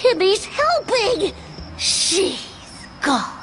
Tibby's helping! She's gone.